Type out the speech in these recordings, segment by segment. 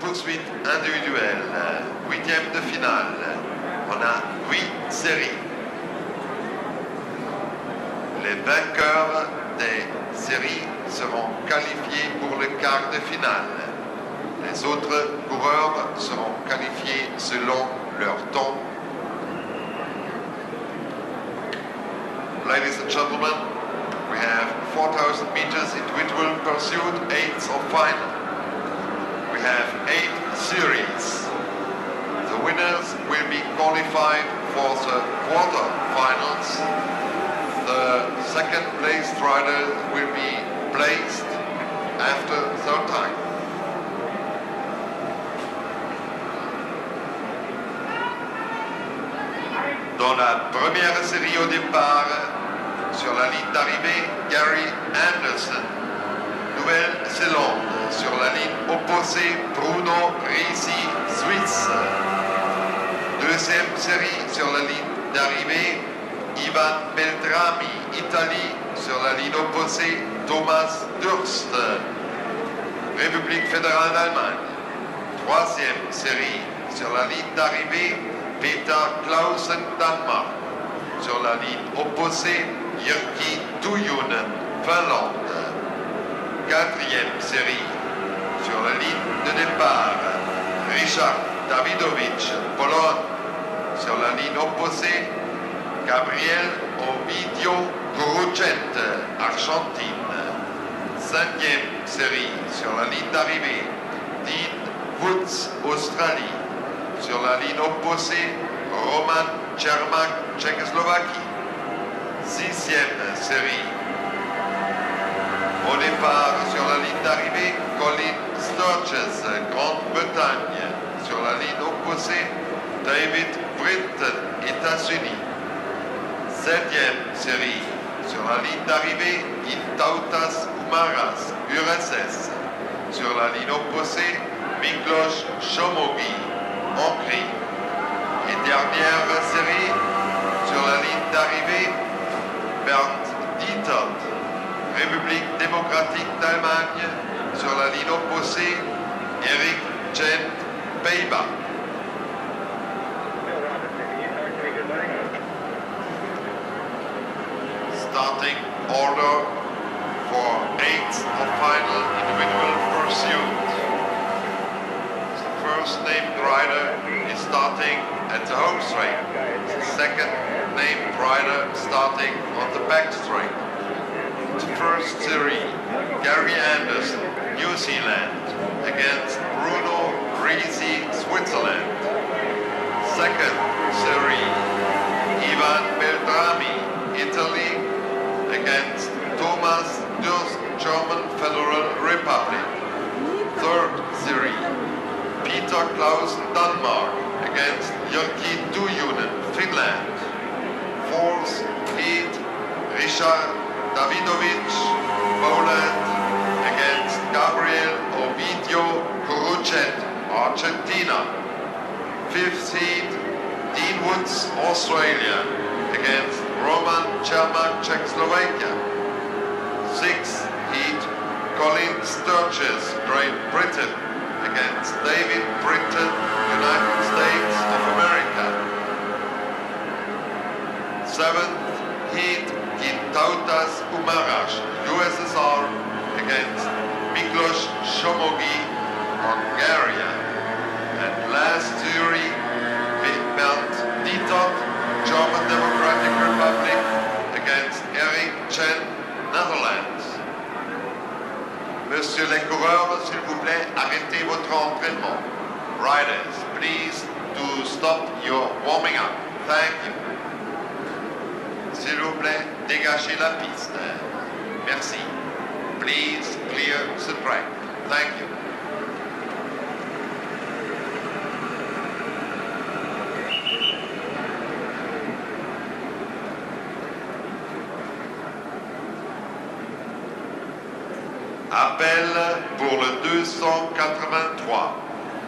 poursuite individuelle, huitième de finale. On a huit séries. Les vainqueurs des séries seront qualifiés pour le quart de finale. Les autres coureurs seront qualifiés selon leur temps. Ladies and gentlemen, we have 4,000 meters individual pursuit, eights of final. Have eight series. The winners will be qualified for the quarter-finals. The second place rider will be placed after third time. Dans la première série au départ, sur la ligne d'arrivée, Gary Anderson. Nouvelle-Zélande. Sur la ligne opposée, Bruno Risi, Suisse. Deuxième série sur la ligne d'arrivée, Ivan Beltrami, Italie. Sur la ligne opposée, Thomas Durst, République fédérale d'Allemagne. Troisième série sur la ligne d'arrivée, Peter Clausen, Danemark. Sur la ligne opposée, Jyrki Tujunen, Finlande. Quatrième série sur la ligne de départ, Richard Davidovich, Pologne. Sur la ligne opposée, Gabriel Ovidio Gurucet, Argentine. Cinquième série sur la ligne d'arrivée, Dean Woods, Australie. Sur la ligne opposée, Roman Čermak, Tchécoslovaquie. Sixième série. Au départ, sur la ligne d'arrivée, Colin Sturges, Grande-Bretagne. Sur la ligne opposée, David Britton, États-Unis. Septième série. Sur la ligne d'arrivée, Intautas Umaras, URSS. Sur la ligne opposée, Miklos Shomogi, Hongrie. Et dernière série, sur la ligne d'arrivée, Bernd Dieter, République démocratique d'Allemagne. Sur la ligne opposée, Eric Chen Peiba. Starting order for eighth of final individual pursuit. The first named rider is starting at the home straight. The second named rider starting on the back straight. First series, Gary Anderson, New Zealand, against Bruno Risi, Switzerland. Second series, Ivan Beltrami, Italy, against Thomas Durst, German Federal Republic. Third series, Peter Clausen, Denmark, against Jyrki Tujunen, Finland. Fourth heat, Richard Davidovich, Poland, against Gabriel Ovidio Kuruchet, Argentina. Fifth heat, Dean Woods, Australia, against Roman Chermak, Czechoslovakia. Sixth heat, Colin Sturges, Great Britain, against David Britton, Umaras, USSR, against Miklos Shomogi, Bulgaria. And last jury, Bernd Dieter, German Democratic Republic, against Eric Chen, Netherlands. Monsieur les coureurs, s'il vous plaît, arrêtez votre entraînement. Riders, please do stop your warming up. Thank you. S'il vous plaît, dégagez la piste. Merci. Please clear the track. Thank you. Appel pour le 283.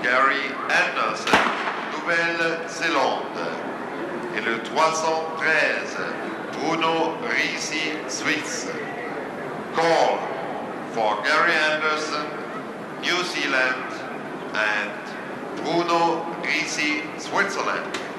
Gary Anderson, Nouvelle-Zélande. Et le 313, Bruno Risi, Suisse. Call for Gary Anderson, New Zealand, and Bruno Risi, Switzerland.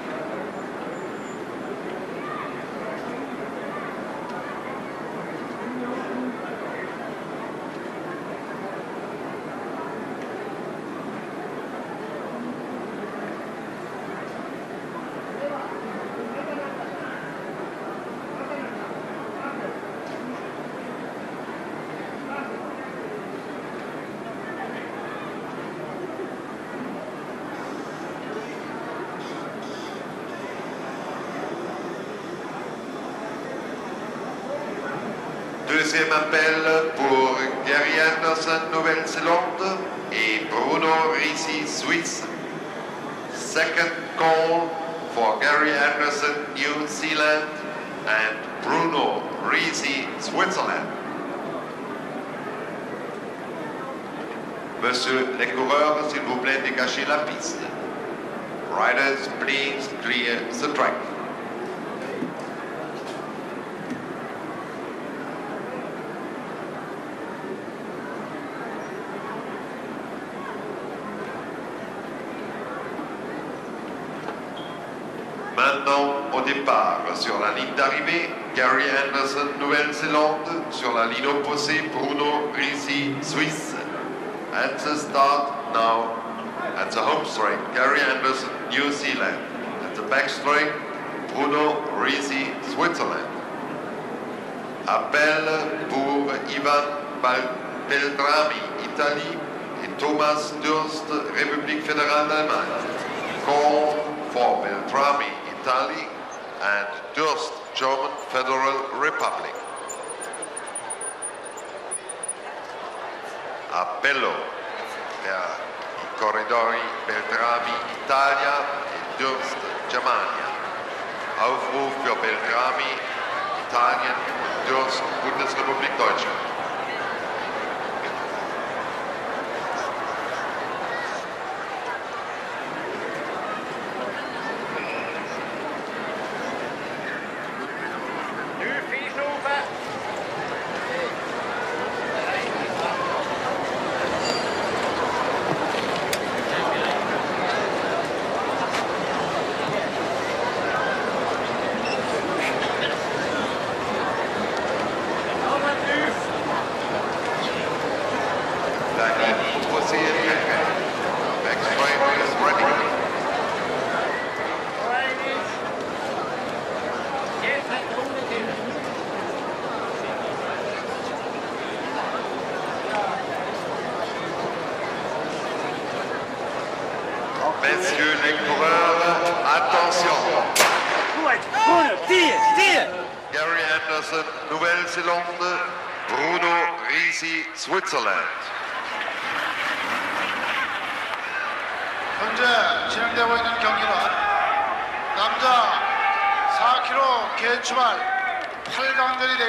Deuxième appel pour Gary Anderson, Nouvelle-Zélande et Bruno Risi, Suisse. Second call for Gary Anderson, New Zealand and Bruno Risi, Switzerland. Monsieur les coureurs, s'il vous plaît, dégagez la piste. Riders, please clear the track. Maintenant, au départ, sur la ligne d'arrivée, Gary Anderson, Nouvelle-Zélande. Sur la ligne opposée, Bruno Risi, Suisse. At the start, now, at the home straight, Gary Anderson, New Zealand. At the back straight, Bruno Risi, Switzerland. Appel pour Ivan Beltrami, Italie, et Thomas Durst, République fédérale d'Allemagne. Call for Beltrami, Italy, and Durst, German Federal Republic. Appello per i corridori Beltrami, Italia e Durst, Germania. Aufruf für Beltrami, Italien und Durst, Bundesrepublik Deutschland.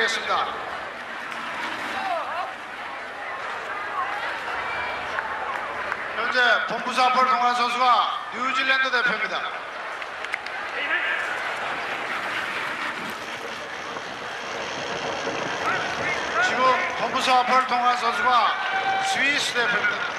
되겠습니다. 현재 본부사 앞을 동한 선수가 뉴질랜드 대표입니다. 지금 본부사 앞을 동한 선수가 스위스 대표입니다.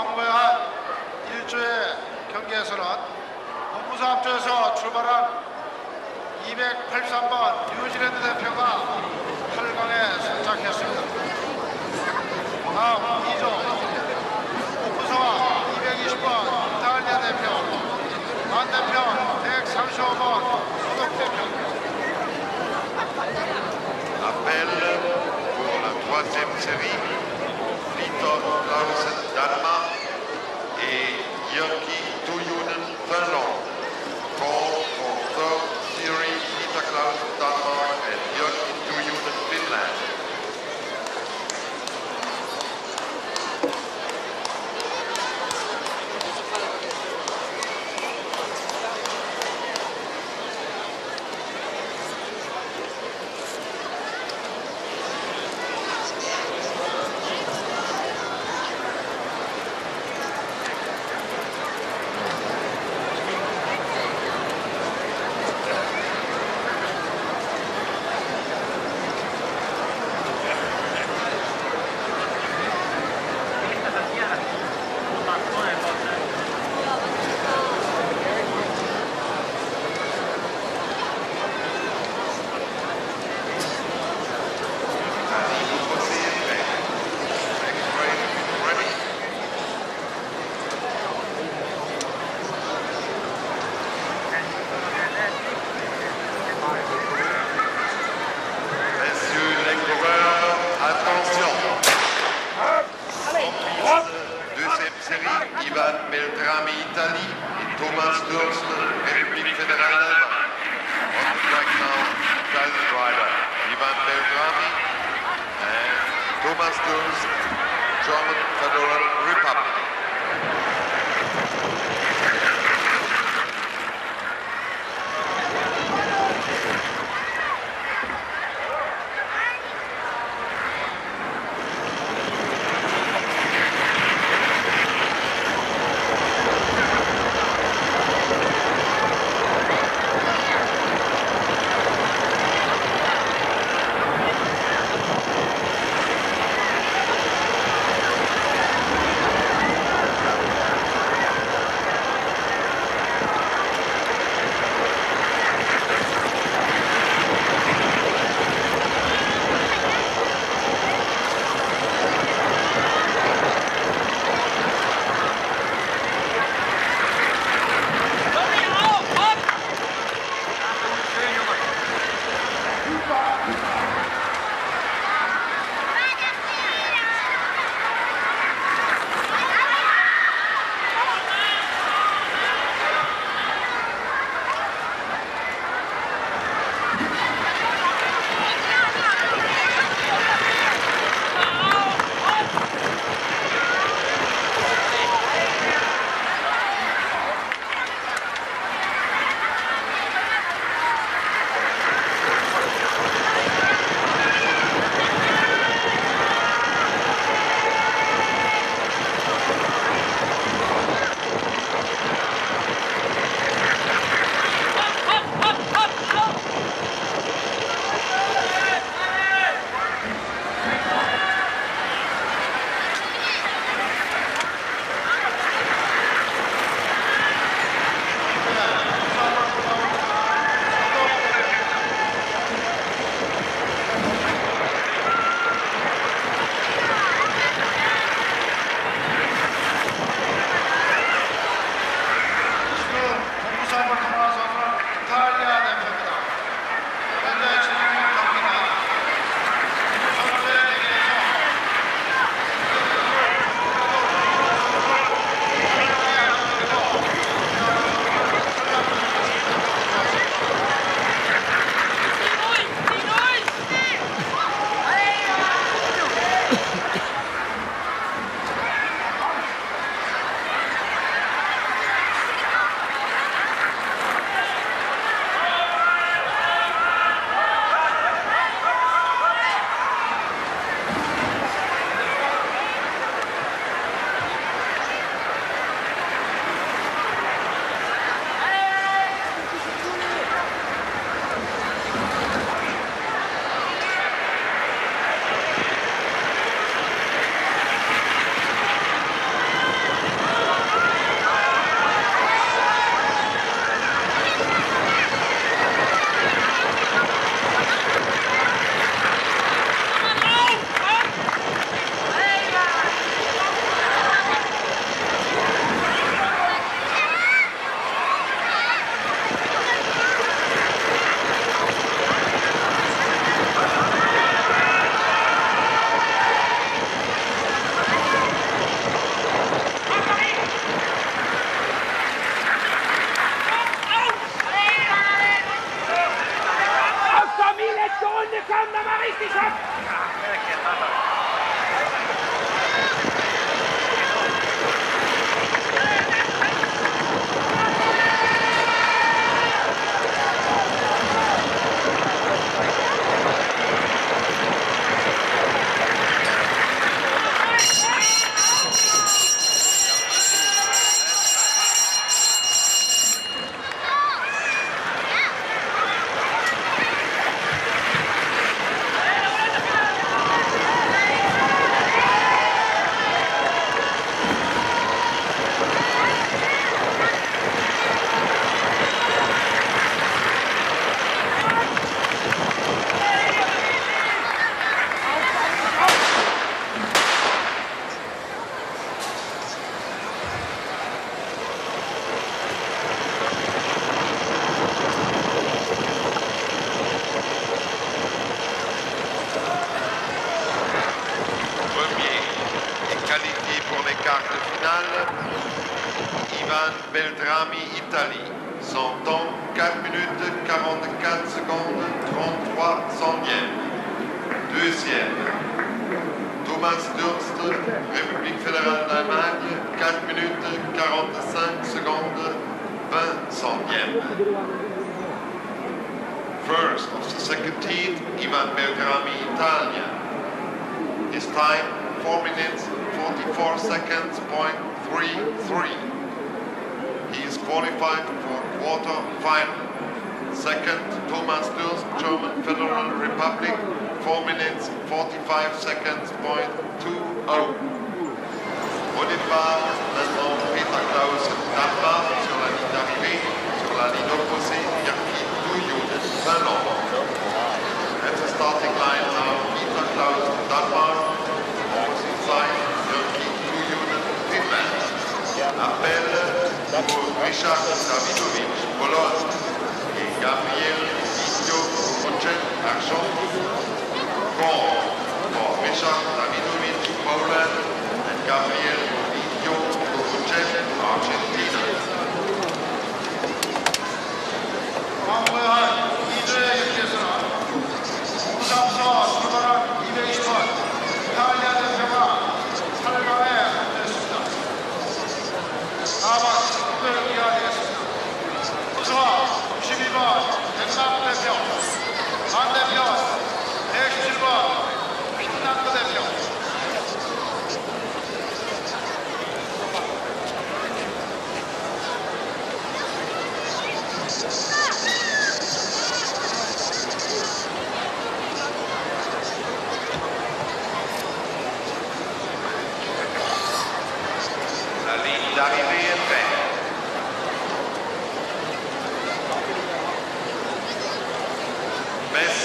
광고한 일주의 경기에서는 본부사 앞쪽에서 출발한 283번 뉴질랜드 대표가 8강에 선착했습니다. 다음 2조 본부사와 220번 이탈리아 대표, 반대편 135번 소독 대표, Appel pour la troisième série, Vitor Clausen Danemark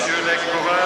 Messieurs les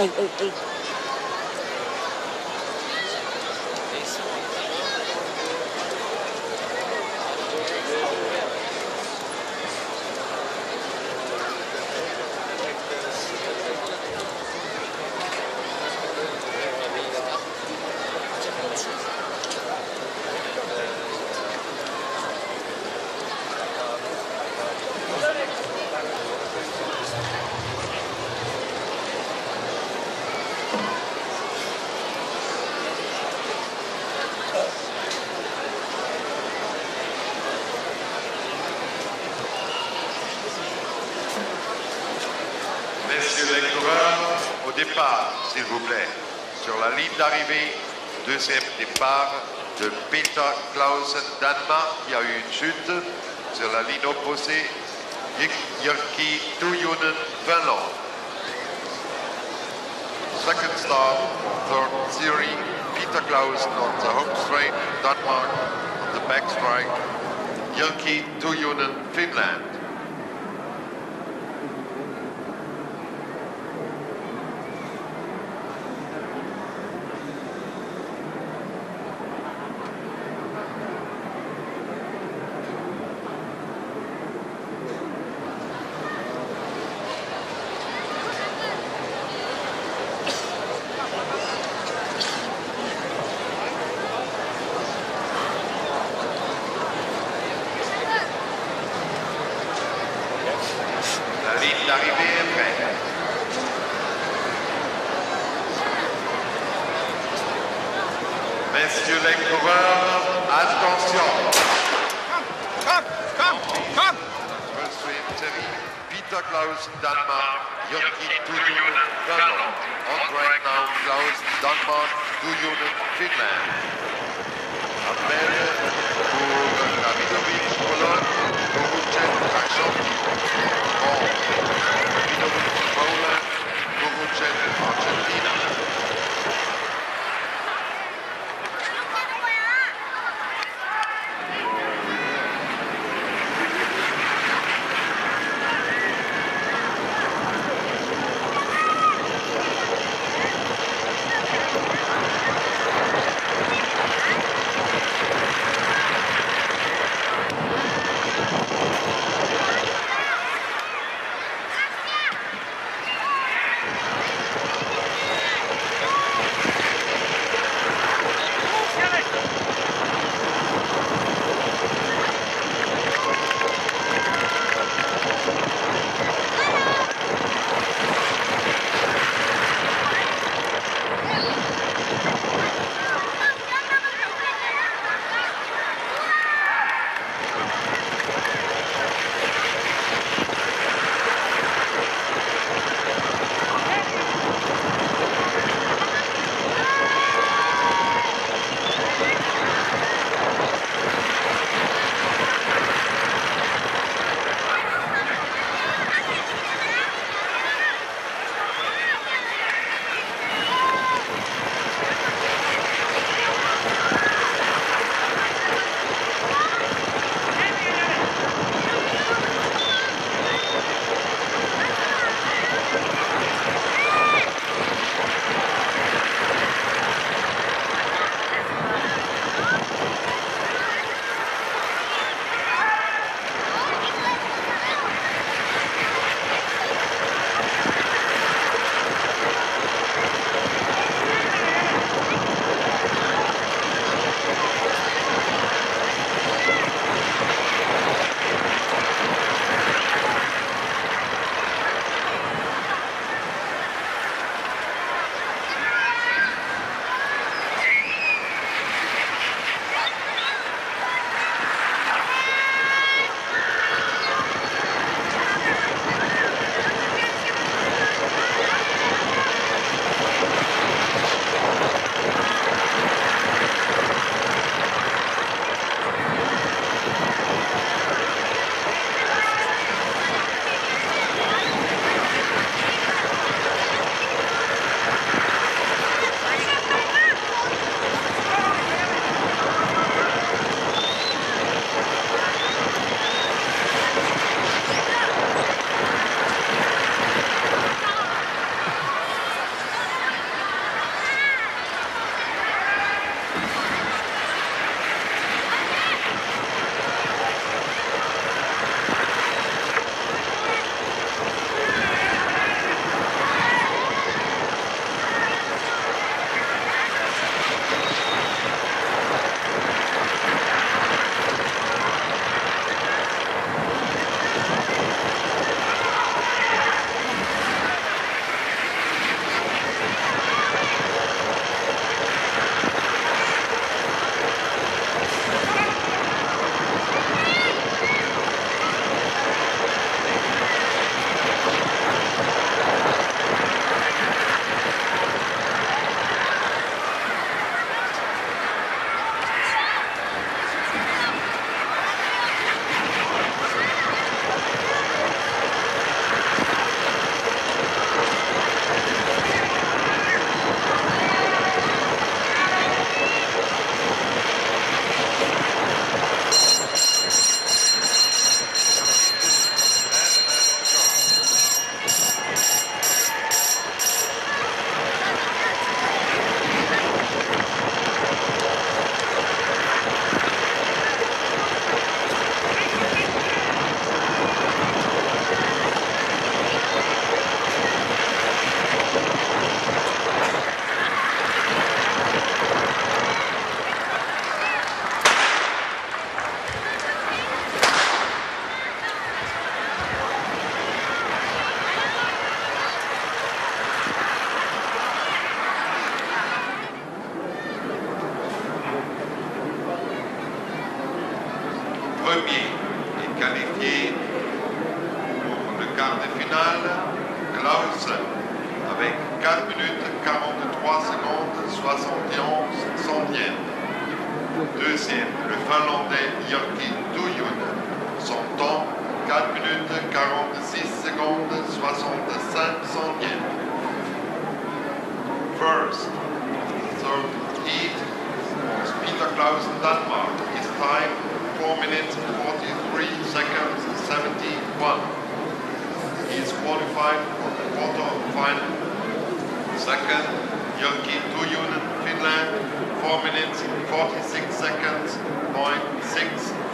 it, it, it d'arrivée, deuxième départ de Peter Clausen, Danemark, qui a eu une chute. Sur la ligne opposée, Jyrki Tujunen, Finlande. Second start, third series, Peter Clausen on the home straight, Denmark on the back strike, Jyrki Tujunen, Finland.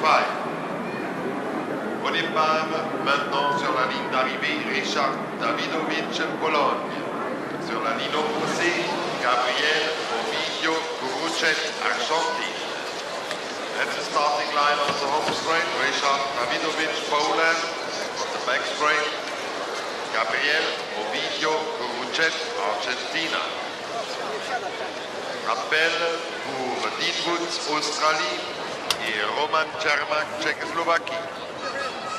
65. Au départ, maintenant sur la ligne d'arrivée, Richard Davidovic, Pologne. Sur la ligne opposée, Gabriel Ovidio Kuruchet, Argentine. At the starting line of the home straight, Richard Davidovic, Poland. On the back straight, Gabriel Ovidio Kuruchet, Argentina. Rappel pour Dean Woods, Australie et Roman Cermak, Tchécoslovaquie.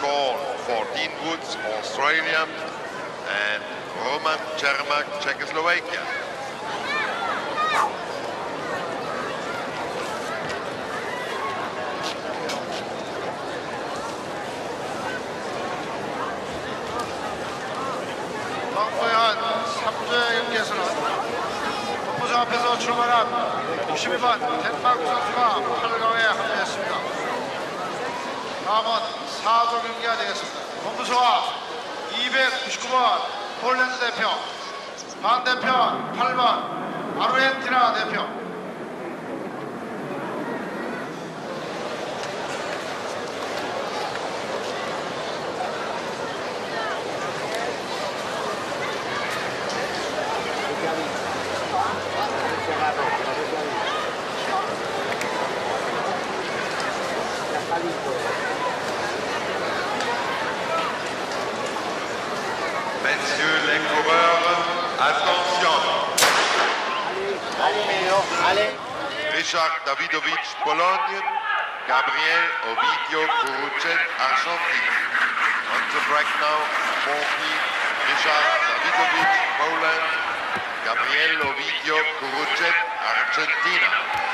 Call for Dean Woods, Australia and Roman Cermak, Czechoslovakia. 광고의 한 3조의 경기에서는 본부장 앞에서 출발한 62번 덴마크 선수가 8강에 합류했습니다. 다음은 4조 경기가 되겠습니다. 본부수와 299번 폴란드 대표, 반대편 8번 아르헨티나 대표, Davidovic, Pologne. Gabriel Ovidio Kuruchet, Argentine. On the break now, Bonfi, Richard Davidovic, Poland. Gabriel Ovidio Kuruchet, Argentina.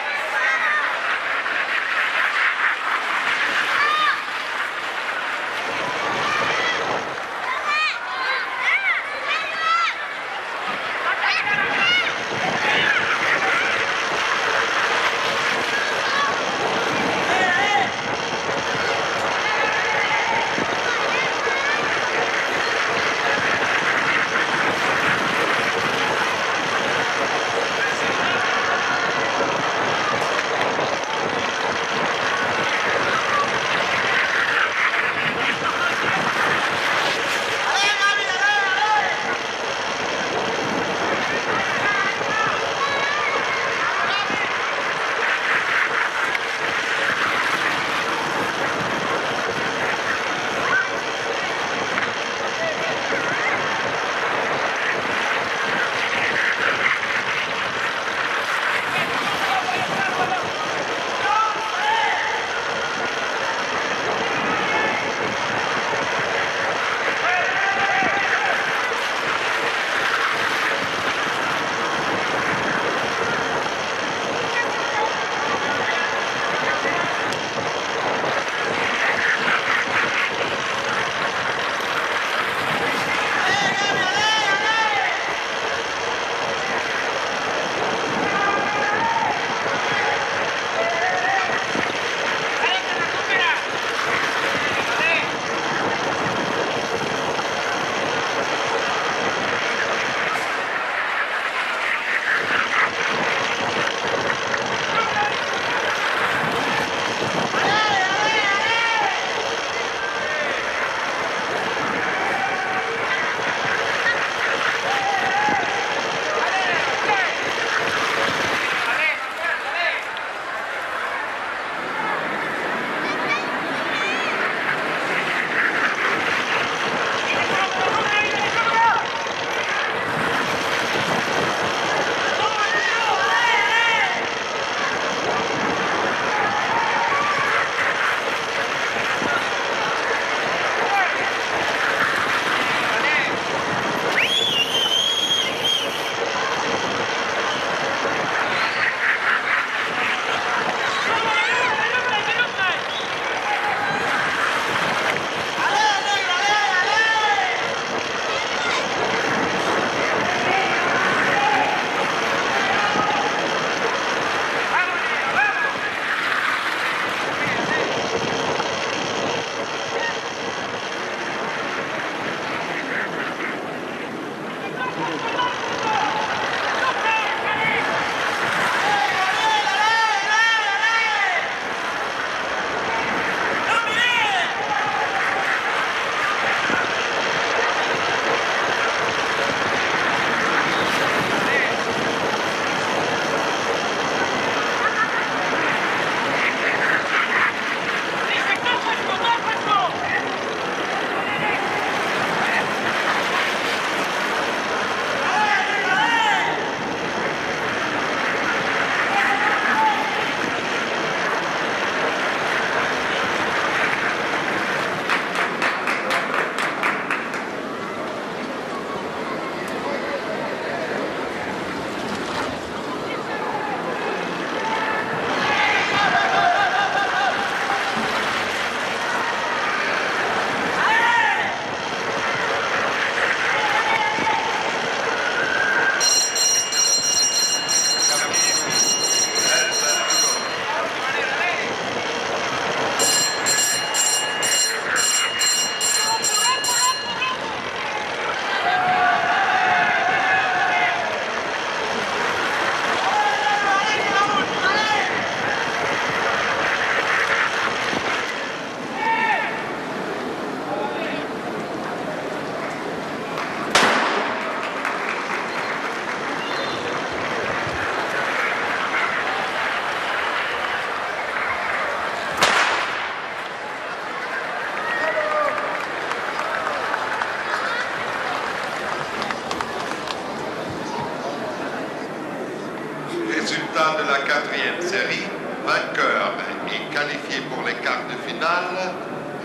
Série, vainqueur et qualifié pour les quarts de finale,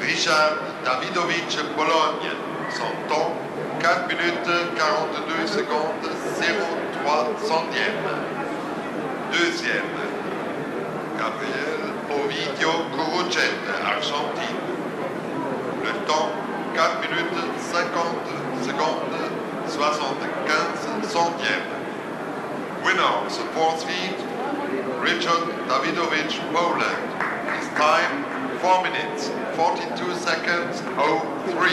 Richard Davidovic Bologne. Son temps, 4 minutes 42 secondes 03 centièmes. Deuxième, Gabriel Ovidio Kuruchet, Argentine. Le temps, 4 minutes 50 secondes 75 centièmes. Winner fourth heat, Richard Davidovich Poland. His time, 4 minutes, 42 seconds, 03.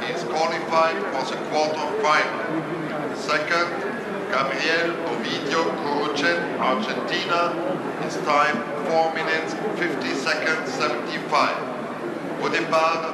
He is qualified for the quarter-final. Second, Gabriel Ovidio Kuruchet, Argentina. His time, 4 minutes, 50 seconds, 75. Au départ,